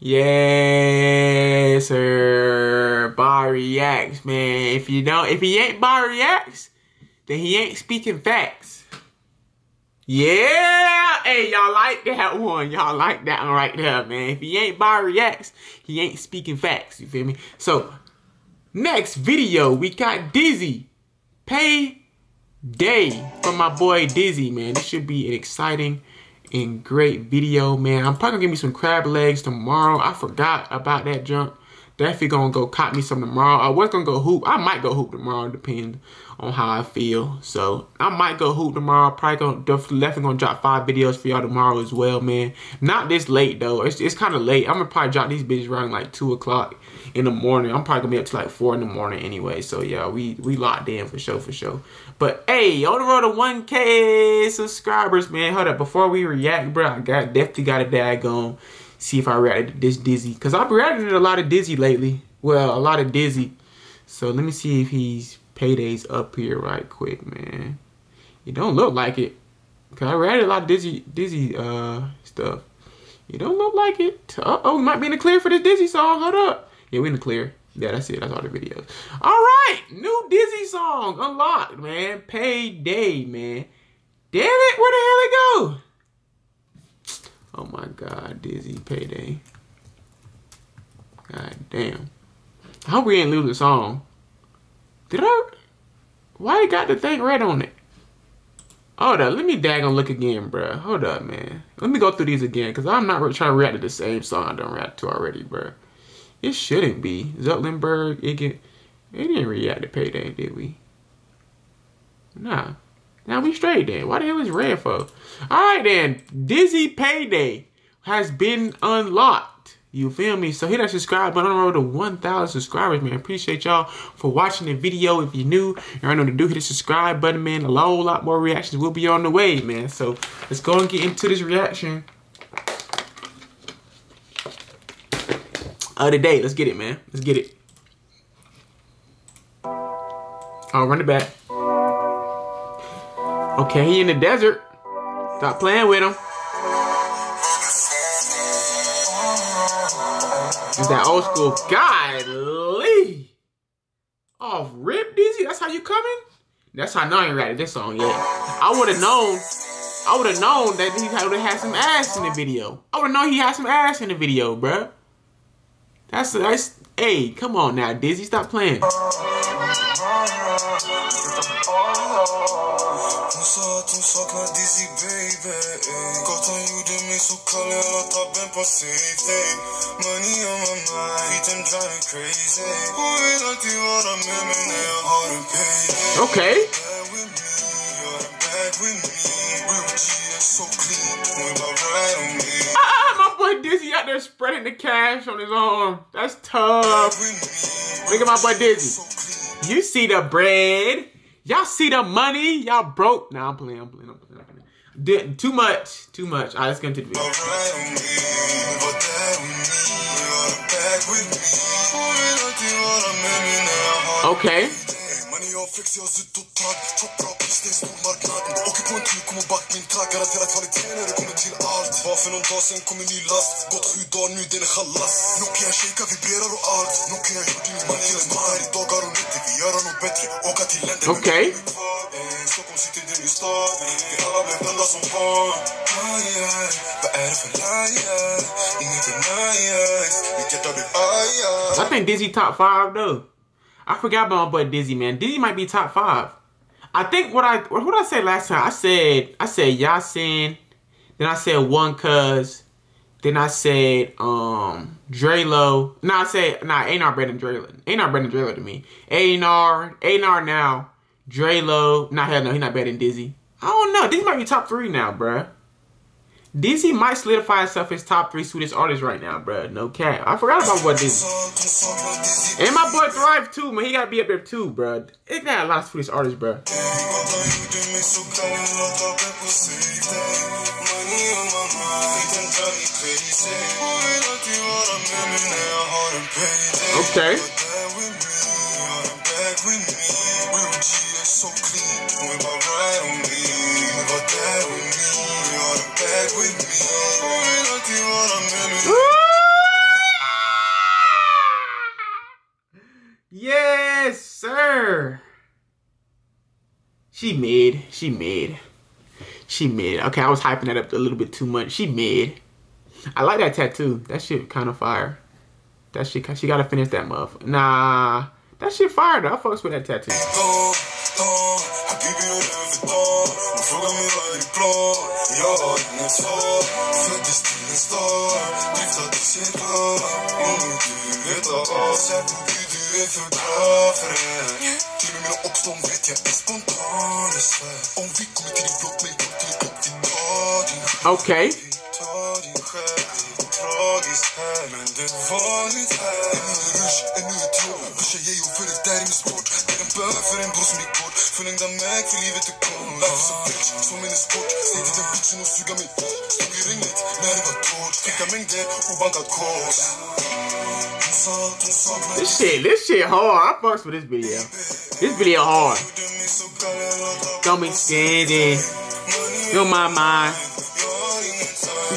Yes, sir. Bob reacts, man. If you don't, if he ain't Bob reacts, then he ain't speaking facts. Yeah, hey, y'all like that one. Y'all like that one right there, man. If he ain't Bob reacts, he ain't speaking facts. You feel me? So, next video, we got Dizzy. Pay Day from my boy Dizzy, man. This should be an exciting and great video, man. I'm probably gonna give me some crab legs tomorrow. I forgot about that junk. Definitely gonna go cop me some tomorrow. I was gonna go hoop. I might go hoop tomorrow, depending on how I feel. So I might go hoop tomorrow. Probably gonna definitely gonna drop five videos for y'all tomorrow as well, man. Not this late though. It's it's kind of late. I'm gonna probably drop these bitches around like two o'clock in the morning. I'm probably gonna be up to like four in the morning anyway. So yeah, we we locked in for sure for sure. But hey, on the road to 1K subscribers, man. Hold up, before we react, bro, I got definitely got a daggone see if I reacted this Dizzy. Because I've reacted a lot of Dizzy lately. Well, a lot of Dizzy. So let me see if he's payday's up here right quick, man. It don't look like it. Cause I read a lot of Dizzy Dizzy uh stuff. It don't look like it. Uh oh, we might be in the clear for this Dizzy song. Hold up. Yeah, we in the clear. Yeah, that's it. That's all the videos. All right, new Dizzy song unlocked, man. Payday, man. Damn it, where the hell it go? Oh my God, Dizzy Payday. God damn. I hope we ain't lose the song. Did I? Why you got the thing red on it? Hold up, let me daggone look again, bruh. Hold up, man. Let me go through these again, because I'm not trying to react to the same song I done react to already, bruh. It shouldn't be. Zutlenberg, it get, it didn't react to Payday, did we? Nah. Now we straight then. Why the hell is red for? Alright then. Dizzy Payday has been unlocked. You feel me? So hit that subscribe button on the road to 1,000 subscribers, man. Appreciate y'all for watching the video. If you're new, you already know to do. Hit the subscribe button, man. A whole lot more reactions will be on the way, man. So let's go and get into this reaction of the day. Let's get it, man. Let's get it. I'll run it back. Okay, he in the desert. Stop playing with him. It's that old school. Golly. Off rip, Dizzy? That's how you coming? That's how I ain't read this song yet. I would have known. I would have known that he would have had some ass in the video. I would have known he had some ass in the video, bruh. That's that's. Hey, come on now, Dizzy, stop playing. Hon saknar Dizzy baby Gatan gjorde mig så kall, jag la tabben på safety Money on my mind, skiten driver crazy Hon vill alltid vara med mig när jag har en payday Okay. Bad with me, you're bad with me Real G is so clean, hon vill bara ride on me ah, ah, my boy Dizzy out there spreading the cash on his arm. That's tough. Look at my boy Dizzy. You see the bread. Y'all see the money. Y'all broke. Nah, I'm playing. I'm playing. I'm playing. I'm playing. Did, too much. Too much. All right, let's get into the video. Ride on me, var där with me You're back with me Hon vill alltid vara med mig när jag har Okay. På en tur, kommer back min tagg Garanterar kvalitet när det kommer till allt Bara för någon dag kom en ny last Gått sju dagar nu, den Nokia shakar, vibrerar och allt Nokia gjort din man till en man I dagar och nätter, vi gör något bättre Åka till länder med Okej. mig. Eh, Stockholm city, det är min stad eh, Vi alla blev dömda som barn Aj, aj, Vad är det för liar? Ingen denies Mitt hjärta blir aj, aj I think Dizzy top five though. I forgot about my boy Dizzy, man. Dizzy might be top five. I think what I what did I say last time? I said I said Yasin, then I said one cuz, then I said um Dree Low. No, I said nah, Anar than Dree Low. Anar than Dree Low to me. Anar, Anar now, Dree Low. Nah, hell no, he not better than Dizzy. I don't know. Dizzy might be top three now, bruh. Dizzy might solidify himself as top three sweetest artists right now, bruh. No cap. I forgot about what Dizzy. And my boy Thrive too, man. He gotta be up there too, bro. It got a lot of Swedish artists, bro. Okay. Yes, sir. She made. She made. She made. Okay, I was hyping that up a little bit too much. She made. I like that tattoo. That shit kind of fire. That shit. She gotta finish that muff. Nah that shit fired. I fucks with that tattoo. Okay. Det är här Men det är vanligt här Ännu en rush, ännu ett jobb är väldigt där i min sport Det är för en bror som gick bort Förlängda för livet är Life is a bitch, som en Säg till den bitchen och suga mig Stod i när det var torrt mängder kors This shit, this shit hard. I fucks with this video. This video hard. Got me standing. Feel my mind.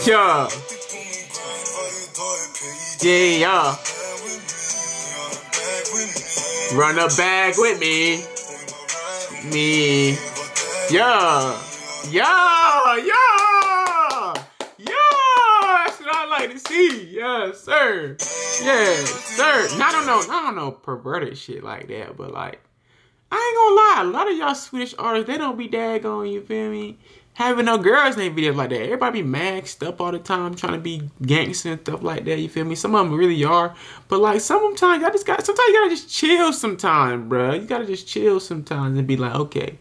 Yeah. Yeah, yeah. Run a bag with me. Me. Yeah. Yeah. Yeah. Yeah. That's what I like to see. Yes, sir. Yes, sir. Not no, not on no perverted shit like that, but like, I ain't gonna lie. A lot of y'all Swedish artists, they don't be daggone, you feel me? Having no girls their videos like that. Everybody be maxed up all the time, trying to be gangster and stuff like that, you feel me? Some of them really are. But like, sometimes y'all just got, sometimes you gotta just chill sometimes, bro, You gotta just chill sometimes and be like, okay,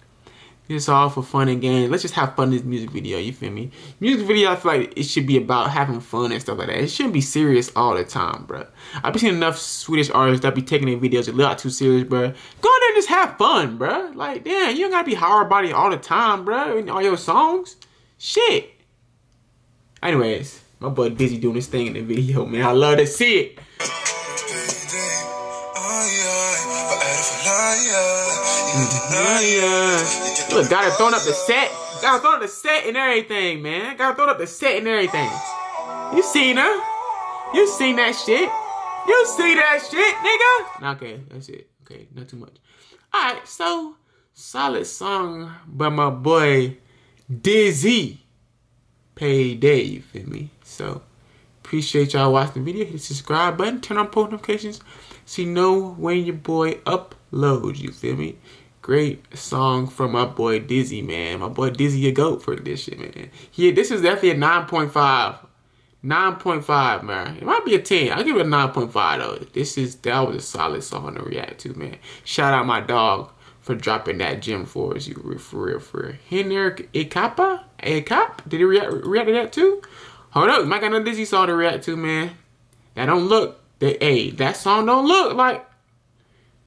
it's all for fun and games. Let's just have fun in this music video, you feel me? Music video, I feel like it should be about having fun and stuff like that. It shouldn't be serious all the time, bro. I've been seeing enough Swedish artists that be taking their videos a lot too serious, bro. Go there and just have fun, bro. Like, damn, you don't gotta be hard body all the time, bro. in all your songs. Shit. Anyways, my boy Dizzy doing his thing in the video, man. I love to see it. Look, got her throwing up the set. Got her throwing up the set and everything, man. Got her throwing up the set and everything. You seen her? You seen that shit? You see that shit, nigga? Okay, that's it. Okay, not too much. Alright, so solid song by my boy Dizzy. Payday, you feel me? So appreciate y'all watching the video. Hit the subscribe button, turn on post notifications so you know when your boy uploads, you feel me? Great song from my boy Dizzy, man. My boy Dizzy a goat for this shit, man. Yeah, this is definitely a 9.5. 9.5, man. It might be a 10. I'll give it a 9.5 though. This is that was a solid song to react to, man. Shout out my dog for dropping that gem for us, you for real, for real. Henrik Ekapa? Ekap? Did he react, react to that too? Hold up, might got another Dizzy song to react to, man. That don't look that hey, that song don't look like